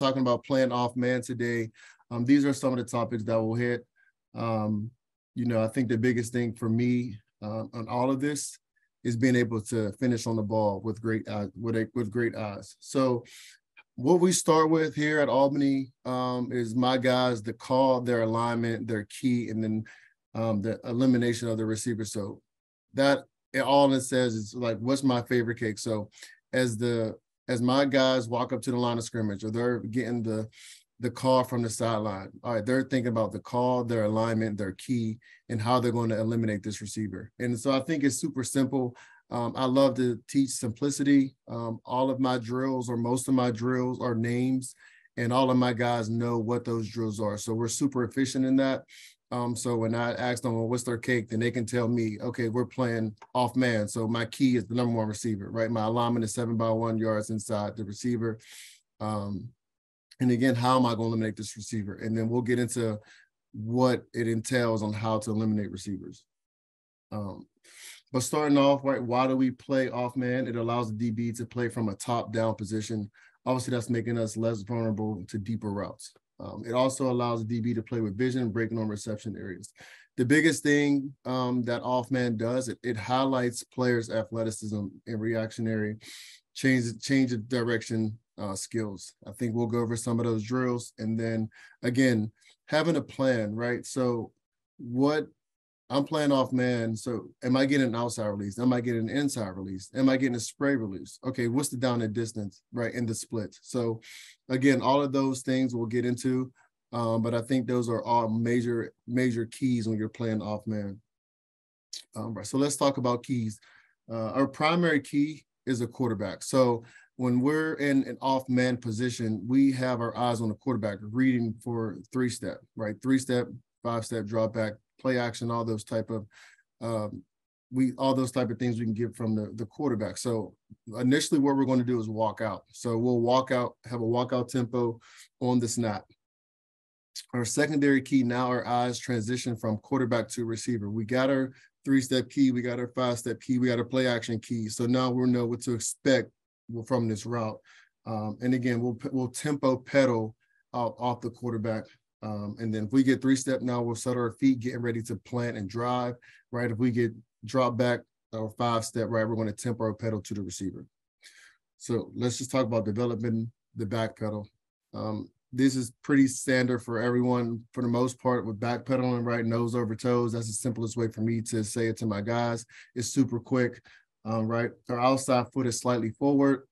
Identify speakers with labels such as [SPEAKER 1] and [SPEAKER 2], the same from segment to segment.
[SPEAKER 1] talking about playing off man today. Um, these are some of the topics that we'll hit. Um, you know, I think the biggest thing for me um, on all of this is being able to finish on the ball with great eyes, with a, with great eyes. So, what we start with here at Albany um, is my guys, the call, their alignment, their key, and then um, the elimination of the receiver. So that all it says is like, what's my favorite cake? So as the as my guys walk up to the line of scrimmage or they're getting the the call from the sideline. All right, they're thinking about the call, their alignment, their key, and how they're going to eliminate this receiver. And so I think it's super simple. Um, I love to teach simplicity. Um, all of my drills or most of my drills are names, and all of my guys know what those drills are. So we're super efficient in that. Um, so when I ask them, well, what's their cake, then they can tell me, okay, we're playing off man. So my key is the number one receiver, right? My alignment is seven by one yards inside the receiver. Um, and again, how am I going to eliminate this receiver? And then we'll get into what it entails on how to eliminate receivers. Um, but starting off, right, why do we play off man? It allows the DB to play from a top down position. Obviously, that's making us less vulnerable to deeper routes. Um, it also allows DB to play with vision, breaking on reception areas. The biggest thing um, that off man does, it, it highlights players' athleticism and reactionary change, change of direction uh, skills. I think we'll go over some of those drills. And then again, having a plan, right? So what I'm playing off man. So am I getting an outside release? Am I getting an inside release? Am I getting a spray release? Okay, what's the down and distance, right? In the split. So again, all of those things we'll get into. Um, but I think those are all major, major keys when you're playing off man. Um, right. So let's talk about keys. Uh, our primary key is a quarterback. So when we're in an off man position, we have our eyes on the quarterback, reading for three step, right? Three step, five step drop back, play action, all those type of um, we all those type of things we can get from the, the quarterback. So initially what we're going to do is walk out. So we'll walk out, have a walkout tempo on the snap. Our secondary key now our eyes transition from quarterback to receiver. We got our three-step key, we got our five-step key, we got our play action key. So now we know what to expect from this route. Um, and again, we'll we'll tempo pedal out off the quarterback um, and then if we get three step now, we'll set our feet, getting ready to plant and drive, right? If we get drop back or five step, right, we're going to tempo our pedal to the receiver. So let's just talk about developing the back pedal. Um, this is pretty standard for everyone for the most part with backpedaling, right? Nose over toes. That's the simplest way for me to say it to my guys. It's super quick, um, right? Our outside foot is slightly forward,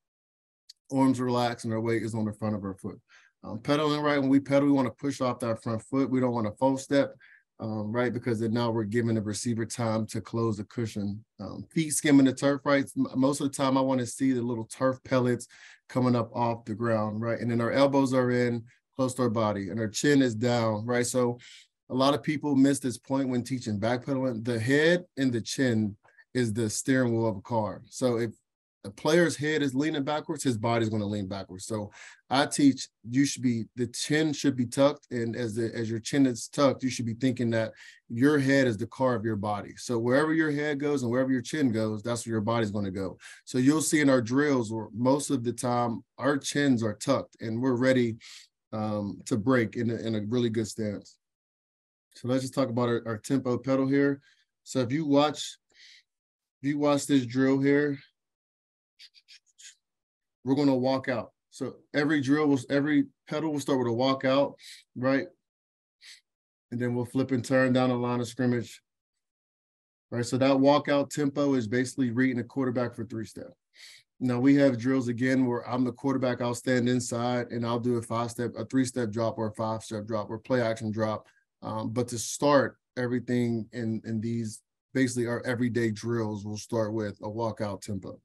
[SPEAKER 1] arms relaxed, and our weight is on the front of our foot. Um, pedaling right, when we pedal, we want to push off that front foot. We don't want to full step, um, right? Because then now we're giving the receiver time to close the cushion. Um, feet skimming the turf, right? Most of the time, I want to see the little turf pellets coming up off the ground, right? And then our elbows are in close to our body and our chin is down, right? So a lot of people miss this point when teaching backpedaling. The head and the chin is the steering wheel of a car. So if a player's head is leaning backwards, his body's going to lean backwards. So I teach you should be the chin should be tucked, and as the as your chin is tucked, you should be thinking that your head is the car of your body. So wherever your head goes and wherever your chin goes, that's where your body's going to go. So you'll see in our drills, where most of the time our chins are tucked and we're ready um, to break in a, in a really good stance. So let's just talk about our, our tempo pedal here. So if you watch, if you watch this drill here, we're going to walk out. So every drill was every pedal will start with a walk out, right? And then we'll flip and turn down the line of scrimmage. Right. So that walkout tempo is basically reading the quarterback for three step. Now we have drills again where I'm the quarterback, I'll stand inside and I'll do a five step, a three step drop or a five step drop or play action drop. Um, but to start everything in in these basically our everyday drills, we'll start with a walkout tempo.